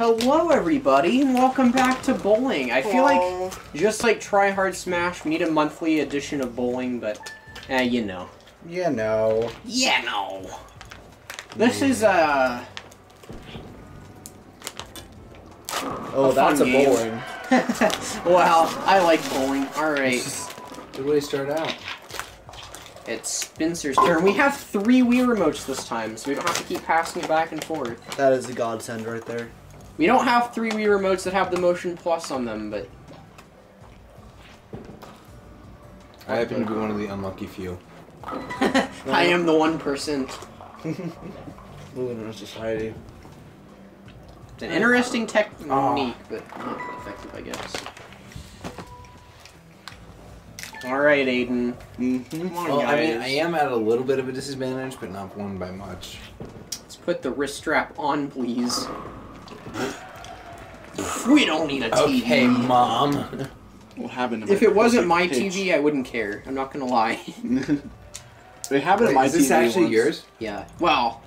Hello, everybody, and welcome back to bowling. I feel like just like Try Hard Smash, we need a monthly edition of bowling, but eh, you know. You know. Yeah, no. This is uh. Oh, A that's a game. bowling. well, I like bowling. All right, Good way to start out. it's Spencer's turn. We have three Wii remotes this time, so we don't have to keep passing it back and forth. That is a godsend right there. We don't have three Wii remotes that have the Motion Plus on them, but I happen to be one of the unlucky few. I am the one person percent. Moving in society. It's an interesting technique, but not effective, I guess. All right, Aiden. Mm-hmm. Come on, Well, I mean, I am at a little bit of a disadvantage, but not one by much. Let's put the wrist strap on, please. We don't need a TV. Okay, mom. What happened to If it wasn't my page? TV, I wouldn't care. I'm not gonna lie. It happened to Wait, my is this TV actually once. yours? yeah. Well,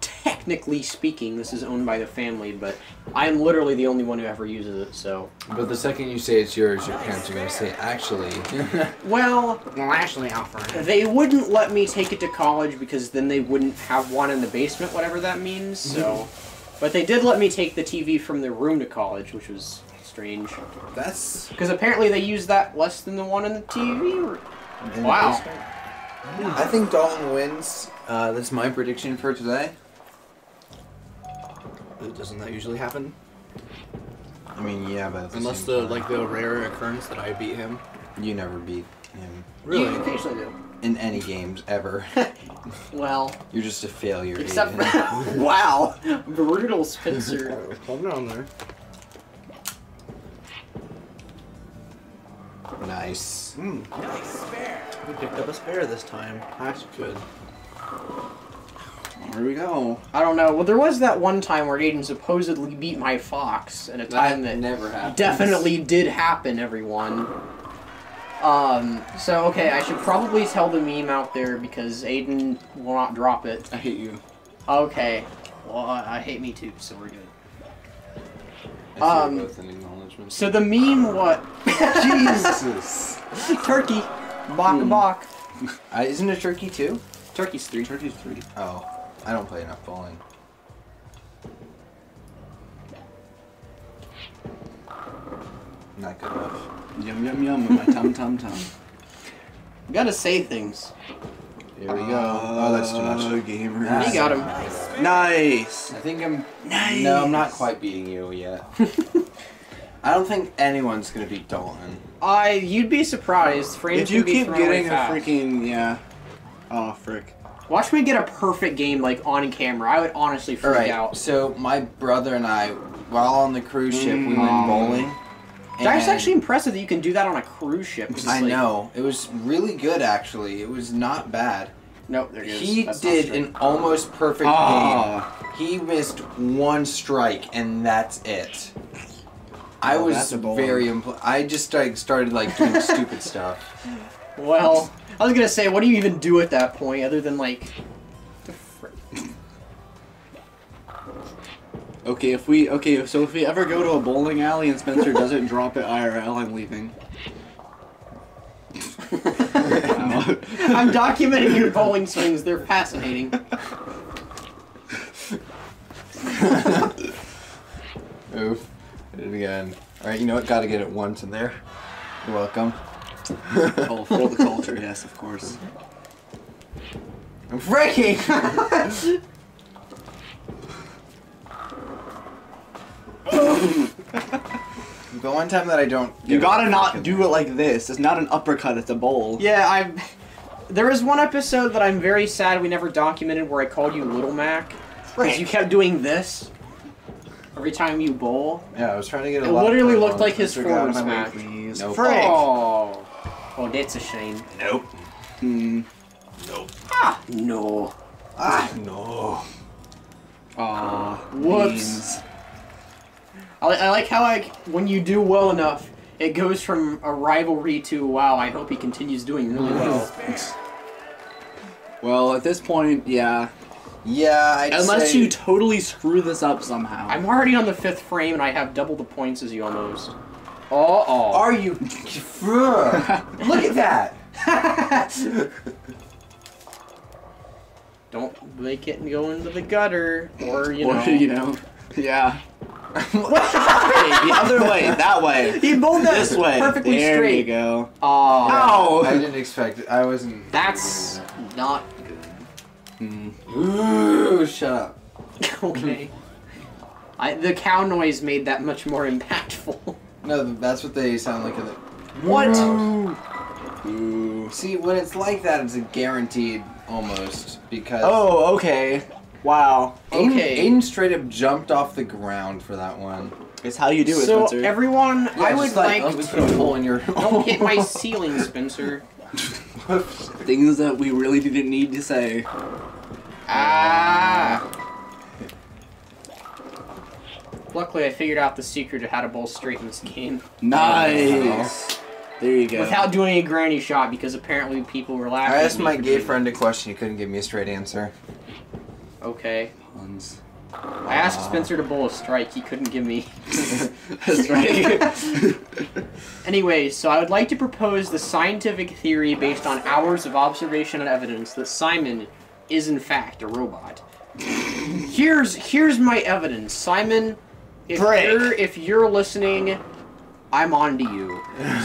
technically speaking, this is owned by the family, but I'm literally the only one who ever uses it. So, But the second you say it's yours, your parents are gonna say, actually. well, Well, actually, Alfred. They wouldn't let me take it to college because then they wouldn't have one in the basement, whatever that means. So, mm-hmm. But they did let me take the TV from the room to college, which was strange. That's. Because apparently they use that less than the one in the TV. Or... in Wow. basement. I think Dalton wins. Uh, that's my prediction for today. Doesn't that usually happen? I mean, yeah, but at the Unless the time, like the rare occurrence that I beat him. you never beat him Really? You occasionally do. In any games ever. Well, You're just a failure. except for wow, brutal Spencer. Calm down there. nice. Mm. We picked up a spare this time. That's good. Here we go. I don't know. Well, there was that one time where Aiden supposedly beat my fox at a time that never happened. definitely did happen, everyone. Um, so okay, I should probably tell the meme out there because Aiden will not drop it. I hate you. Okay. Well, I, I hate me too, so we're good. Um, both in acknowledgement. So the meme, what? Jesus. Turkey. Bok Hmm. bok. Uh, isn't it turkey too? Turkey's three. Turkey's three. Oh, I don't play enough bowling. Not good enough. Yum yum yum in my tum tum tum. You gotta say things. Here we go. oh, that's too much. gamer. You got him. Nice. I think I'm. Nice. No, I'm not quite beating you yet. I don't think anyone's gonna beat Dalton. I. You'd be surprised. Frames If you keep getting a fast. freaking yeah. Oh frick. Watch me get a perfect game like on camera. I would honestly freak right. out. So my brother and I, while on the cruise ship, we went Mm. bowling. That's and- actually impressive that you can do that on a cruise ship. I like- know. It was really good, actually. It was not bad. Nope, there it is. He That's not did an almost perfect Ah. game. He missed one strike, and that's it. I Oh, was that's a bowling. very. Impl- I just like started like doing stupid stuff. Well, I was gonna say, what do you even do at that point other than like? Okay, if we okay, so if we ever go to a bowling alley and Spencer doesn't drop it IRL, I'm leaving. I'm documenting your bowling swings. They're fascinating. Oof. Did it again. All right, you know what? Got to get it once in there. You're welcome. oh, for the culture, yes, of course. I'm freaking. The one time that I don't. You gotta not do it like this. It's not an uppercut, it's a bowl. Yeah, I. There was one episode that I'm very sad we never documented where I called you Little Mac because you kept doing this every time you bowl. Yeah, I was trying to get a It lot literally of looked like his Spencer, get out forward of my way, smash. Nope. Frick. Oh, oh, that's a shame. Nope. Hmm. Ah, no. Ah, no. Aw. Whoops. means. I, I like how like when you do well enough, it goes from a rivalry to wow. I hope he continues doing really well. Well, at this point, yeah. Yeah, I'd Unless say- you totally screw this up somehow. I'm already on the fifth frame and I have double the points as you almost. Oh, oh. Are you? Look at that. Don't make it and go into the gutter, or you know. or, you know. Yeah. Hey, the other way, that way. He bowled that This way. perfectly there straight. you go. Aw, I didn't expect it. I wasn't. that's not good. Ooh, shut up. okay. I, the cow noise made that much more impactful. No, that's what they sound like. In the... What? Ooh. See, when it's like that, it's a guaranteed almost because. Oh, okay. Wow. Aiden, okay. Aiden straight up jumped off the ground for that one. It's how you do it, so Spencer. everyone, I would just like, to... we put a hole in your. don't hit my ceiling, Spencer. Things that we really didn't need to say. Ah. Luckily, I figured out the secret of how to bowl straight in this game Nice. There you go. without doing a granny shot because apparently people were laughing. I asked me my gay friend a question. He couldn't give me a straight answer. It. Okay. Puns. I asked Spencer to bowl a strike. He couldn't give me. That's right. Anyway, so I would like to propose the scientific theory based on hours of observation and evidence that Simon is in fact a robot. here's here's my evidence, Simon. If Break. you're if you're listening, I'm on to you.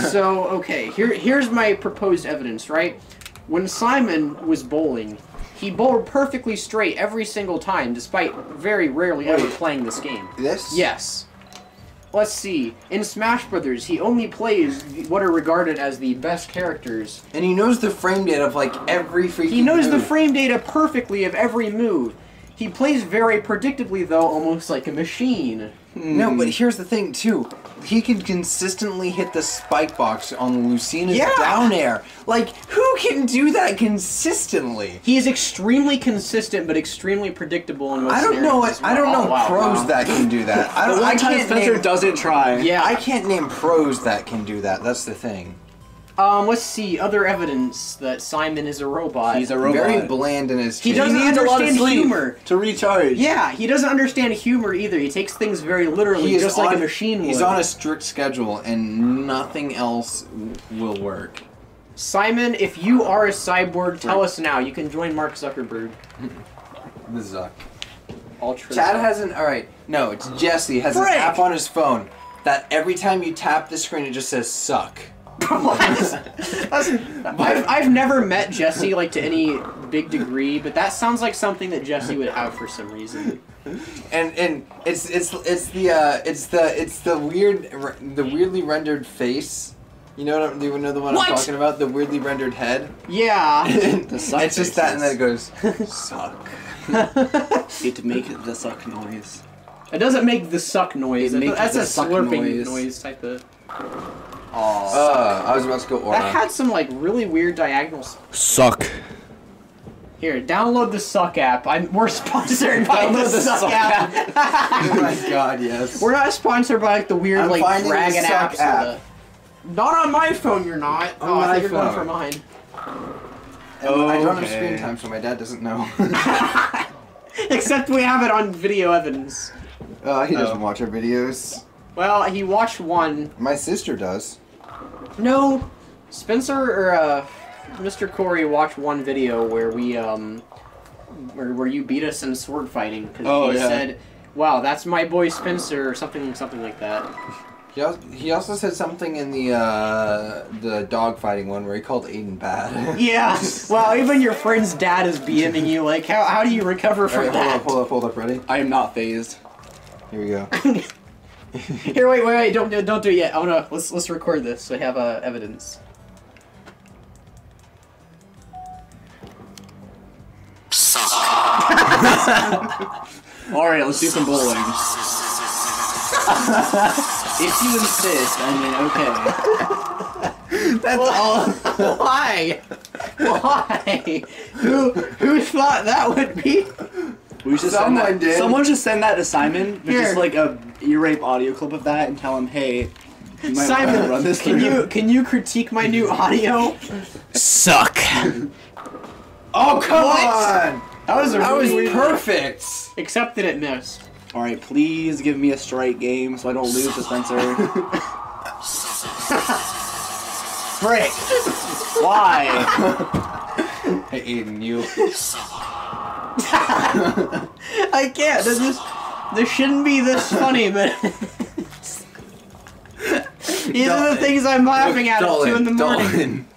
so okay, here here's my proposed evidence. Right, when Simon was bowling, he bowled perfectly straight every single time, despite very rarely ever playing this game. This? Yes. Let's see. In Smash Brothers, he only plays what are regarded as the best characters. And he knows the frame data of like every freaking. He knows the frame data perfectly of every move. He plays very predictably, though, almost like a machine. No, but hmm. here's the thing too. He can consistently hit the spike box on Lucina's Yeah. down air. Like, who can do that consistently? He is extremely consistent, but extremely predictable in most I don't know. What, as I don't know Oh, wow, pros wow. that can do that. I don't. I one time can't Spencer name. doesn't try. Yeah. I can't name pros that can do that. That's the thing. Um. Let's see. Other evidence that Simon is a robot. He's a robot. Very bland in his. He take. doesn't needs a lot of understand humor. to recharge. Yeah, he doesn't understand humor either. He takes things very literally, He is just like on- a machine would. He's on a strict schedule, and nothing else will work. Simon, if you are a cyborg, tell us now. You can join Mark Zuckerberg. The Zuck. Ultra. Chad hasn't. All right. No, it's Jesse has Frick! an app on his phone that every time you tap the screen, it just says "suck." I've, I've never met Jesse like to any big degree, but that sounds like something that Jesse would have for some reason. and and it's it's it's the uh, it's the it's the weird the weirdly rendered face. You know what? I'm, do you know the one What? I'm talking about? The weirdly rendered head. Yeah. it's suck just that, and then it goes suck. Get to make the suck noise. It doesn't make the suck noise. It makes That's the a suck slurping noise. noise. type of. Aw. Uh, I was about to go aura. that had some like really weird diagonals. Suck. Here, download the Suck app. I'm we're sponsored by the, Download the Suck, Suck app. oh my god, yes. We're not sponsored by like the weird I'm like finding the dragon apps. app. the- Not on my phone, you're not. On oh, I my think you're going for mine. And I don't have screen time, so my dad doesn't know. Except we have it on video evidence. uh, he doesn't Oh. watch our videos. Well, he watched one. My sister does. No, Spencer or uh, Mr. Corey watched one video where we um, where, where you beat us in sword fighting because Oh, he yeah. said, "Wow, that's my boy Spencer" or something, something like that. He also, he also said something in the uh, the dog fighting one where he called Aiden bad. Yeah. well, even your friend's dad is BMing you. Like, how how do you recover from Alright, hold that? up, hold up, hold up, ready? I am not fazed. Here we go. Here, wait, wait, wait! Don't do, don't do it yet. I wanna let's let's record this so we have uh, evidence. All right, let's do some bowling. if you insist, I mean, okay. That's all. Why? Why? Who who thought that would be? We should Someone send that. did. Someone should send that to Simon. But Here. just like a ear rape audio clip of that, and tell him, hey, you might Simon, run this can through. you can you critique my new audio? suck? Oh come What? on! That was a That was really weird- perfect. Except that it missed. All right, please give me a strike game so I don't lose to Spencer. Frick. Why? Hey, Aiden, you. I can't. This is, this shouldn't be this funny, but these are the things I'm laughing at at two in the morning. Dolan.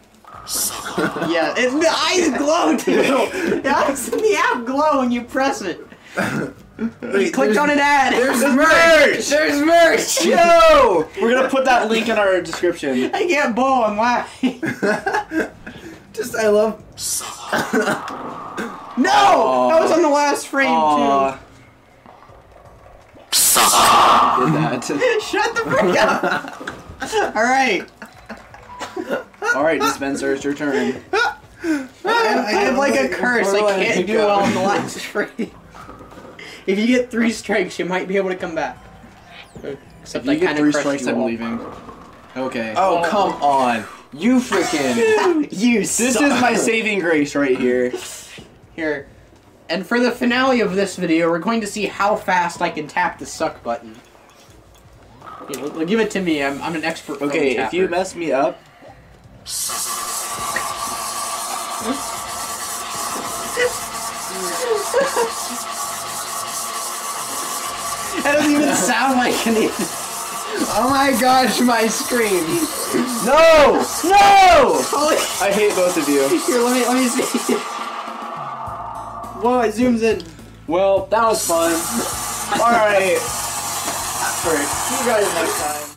Yeah, it, the eyes glow too. The eyes in the app glow when you press it. You Wait, clicked on an ad. There's There's merch. merch! There's merch. Yo! We're gonna put that link in our description. I can't bowl. I'm laughing. Just I love. No, Aw. that was on the last frame Aw. Did that. too. Shut the frick up. All right. All right, dispenser, it's your turn. I I have like a curse. I Where do I can't do go? well on the last frame. If you get three strikes, you might be able to come back. Except If you I get kind three strikes, you I'm leaving. Okay. Oh. oh come on. You freaking. You This is my saving grace right here. Here. And for the finale of this video, we're going to see how fast I can tap the suck button. Here, give it to me. I'm, I'm an expert. Okay, if you mess me up, That doesn't even sound like an. Oh my gosh, my screen. no, no! I hate both of you. Here, let me let me see. Whoa, it zooms in. Well, that was fun. All right. See you guys next time.